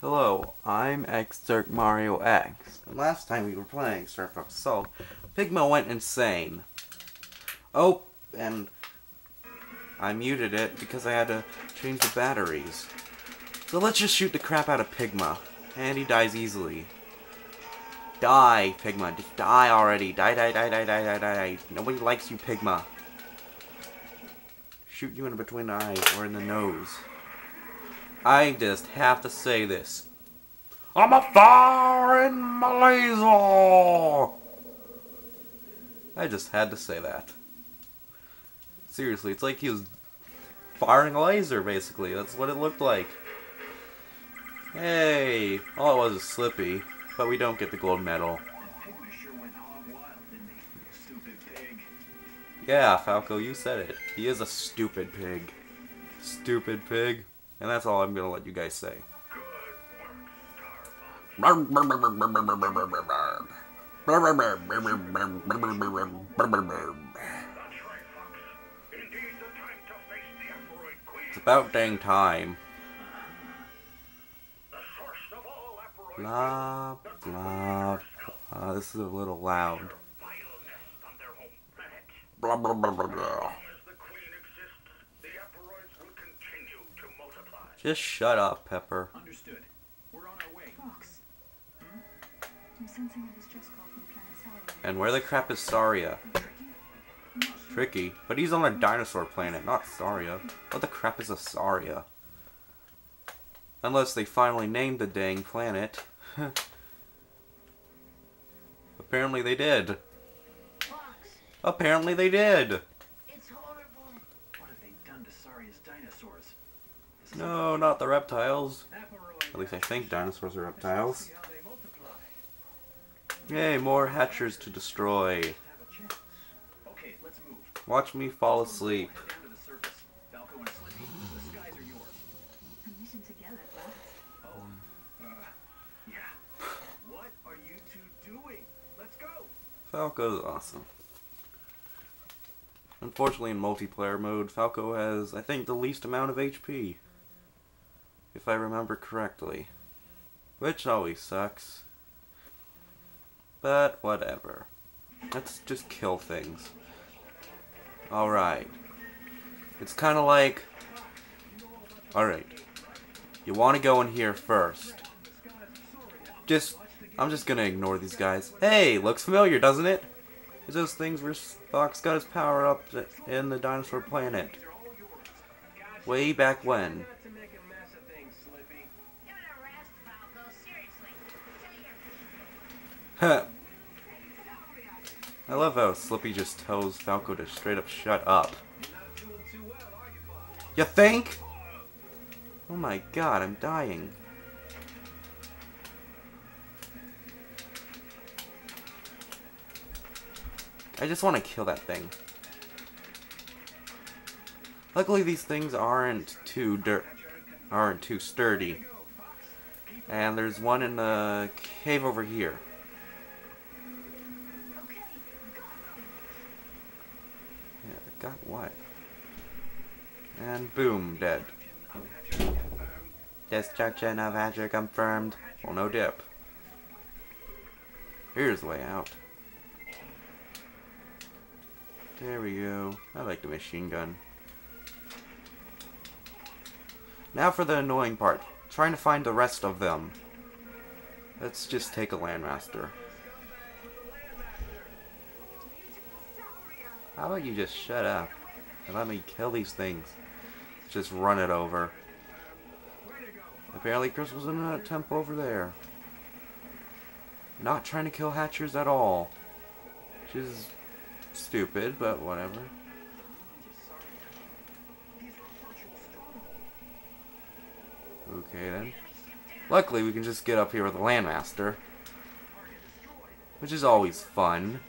Hello, I'm Xdirk Mario X. And last time we were playing Star Fox Assault, Pigma went insane. Oh, and I muted it because I had to change the batteries. So let's just shoot the crap out of Pigma. And he dies easily. Die, Pigma. Just die already. Die, die, die, die, die, die, die. Nobody likes you, Pigma. Shoot you in between the eyes or in the nose. I just have to say this. I'm a fire in! I just had to say that. Seriously, it's like he was firing a laser, basically. That's what it looked like. Hey, all it was is Slippy, but we don't get the gold medal. Yeah, Falco, you said it. He is a stupid pig. Stupid pig. And that's all I'm gonna let you guys say. It's about dang time. Blah, blah. This is a little loud. Blah, blah, blah, blah, blah. Just shut up, Pepper. Understood. We're on our way. Fox. Hmm? I'm sensing a distress call from Planet Sauria. And where the crap is Sauria? Tricky, but he's on a dinosaur planet, not Sauria. What the crap is a Sauria? Unless they finally named the dang planet. Apparently they did. Apparently they did. No, not the reptiles. At least I think dinosaurs are reptiles. See how they multiply. Yay, more hatchers to destroy. Have a chance. Okay, let's move. Watch me fall asleep. Head down to the surface. Falco and Slippy, the skies are yours. Mission together at last. Oh, uh. What are you two doing? Let's go. Falco's awesome. Unfortunately, in multiplayer mode, Falco has, I think, the least amount of HP. If I remember correctly. Which always sucks. But whatever. Let's just kill things. Alright. It's kind of like... Alright. You want to go in here first. Just... I'm just gonna ignore these guys. Hey, looks familiar, doesn't it? It's those things where Fox got his power up in the dinosaur planet. Way back when. I love how Slippy just tells Falco to straight up shut up. You think? Oh my god, I'm dying. I just want to kill that thing. Luckily these things aren't too dirt aren't too sturdy. And there's one in the cave over here. And boom, dead. Destruction of Hatcher confirmed. Well, no dip. Here's the way out. There we go. I like the machine gun. Now for the annoying part. Trying to find the rest of them. Let's just take a Landmaster. How about you just shut up and let me kill these things? Just run it over. Apparently Chris was in a temple over there. Not trying to kill Hatchers at all. Which is stupid, but whatever. Okay then. Luckily we can just get up here with the Landmaster. Which is always fun.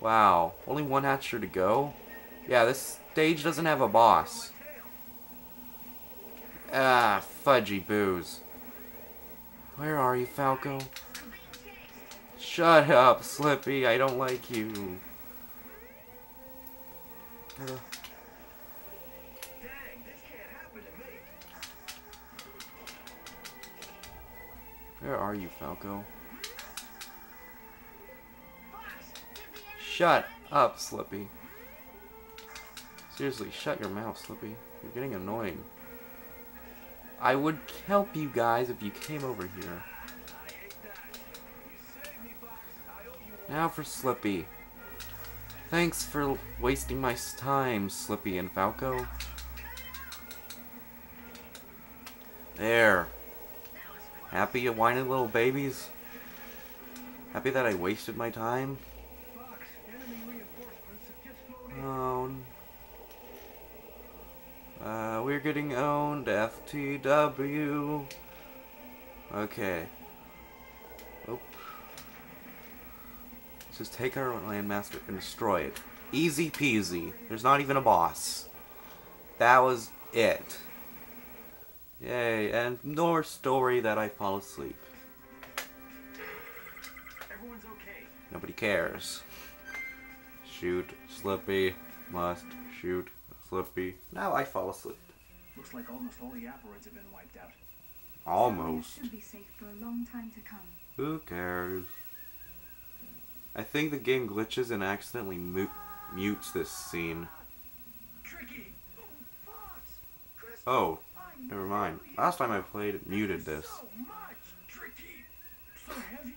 Wow, only one Hatcher to go? Yeah, this stage doesn't have a boss. Ah, fudgy booze. Where are you, Falco? Shut up, Slippy. I don't like you. Where are you, Falco? Shut up, Slippy. Seriously, shut your mouth, Slippy. You're getting annoying. I would help you guys if you came over here. Now for Slippy. Thanks for wasting my time, Slippy and Falco. There. Happy you whiny little babies? Happy that I wasted my time? Fox, enemy reinforcements have just flown in. Oh. Uh, we're getting owned, FTW. Okay. Oop. Let's just take our landmaster and destroy it. Easy peasy. There's not even a boss. That was it. Yay, and more story that I fall asleep. Everyone's okay. Nobody cares. Shoot, Slippy, must shoot, Slippy. Now I fall asleep. Looks like almost all the asteroids have been wiped out. Almost. Should be safe for a long time to come. Who cares? I think the game glitches and accidentally mu- mutes this scene. Tricky. Oh, oh never mind. Last time I played it muted this. So much. Tricky. So heavy.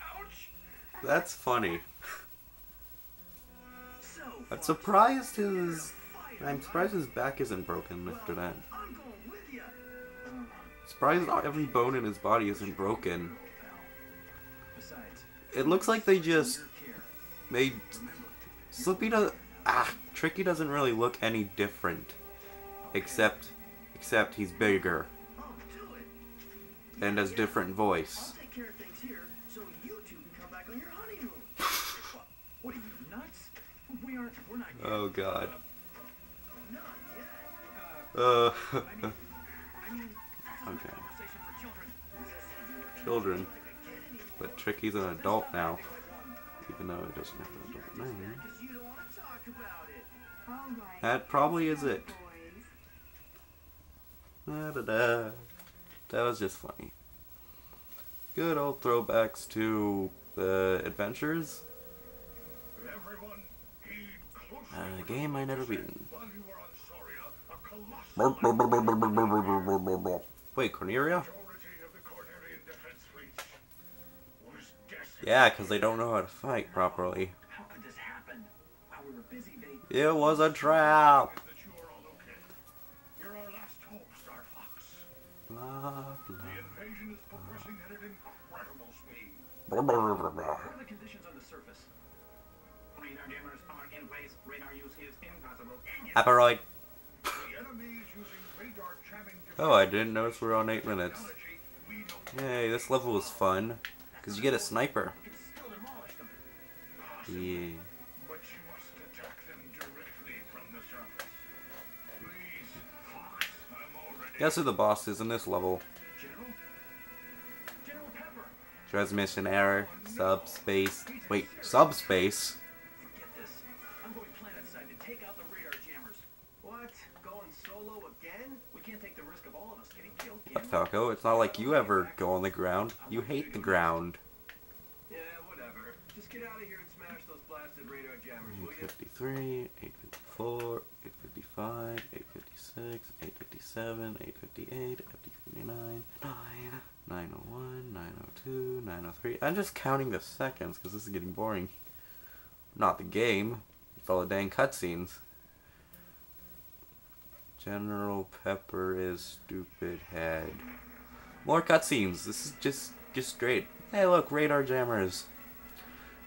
Ouch. That's funny. So. I'm surprised you're his. I'm surprised his back isn't broken after that. I'm going with you. Surprised every bone in his body isn't broken. It looks like they just made Slippy does ah Tricky doesn't really look any different, except except he's bigger I'll do it. and has different voice. take care of things here so you two can come back on your honeymoon. what, what are you nuts? We aren't. We're not yet. Oh God. Not yet. Uh, I mean, I mean, that's a Okay. children. but Tricky's an adult now, even though it doesn't have an adult name. Because you don't want to talk about it. All right. That probably is it. Da, da, da. That was just funny. Good old throwbacks to the adventures. Everyone, heed closely Uh, a game I never beaten. Was decimated. Yeah, because they don't know how to fight properly. How could this happen? While we were busy, they It was a trap. that you are all okay. You're our last hope, Star Fox. Blah, What Oh, I didn't notice we we're on 8 minutes. Yay, this level was fun. Because you get a sniper. Yeah. Guess who the boss is in this level? Transmission error. Subspace. Wait, subspace? Forget going planetside to take out the radar jammers. What? Going solo again? We can't take the risk of all of us getting killed, can? Falco, it's not like you ever go on the ground. You hate the ground. Yeah, whatever. Just get out of here and smash those blasted radar jammers, will you? 853, 854, 855, 856, 857, 858, 859, 9, 901, 902, 903. I'm just counting the seconds because this is getting boring. Not the game. It's all the dang cutscenes. General Pepper is stupid head. More cutscenes. This is just just great. Hey, look, radar jammers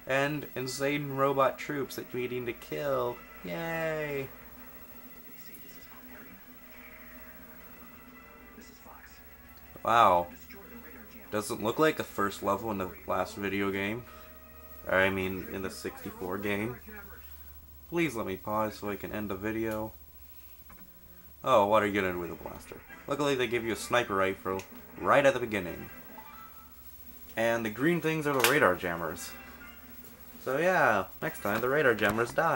and insane robot troops that we need to kill. Yay! You. Wow. Doesn't look like the first level in the last video game. I mean, in the 64 game. Please let me pause so I can end the video. Oh, what are you gonna do with a blaster? Luckily, they give you a sniper rifle right at the beginning. And the green things are the radar jammers. So yeah, next time the radar jammers die.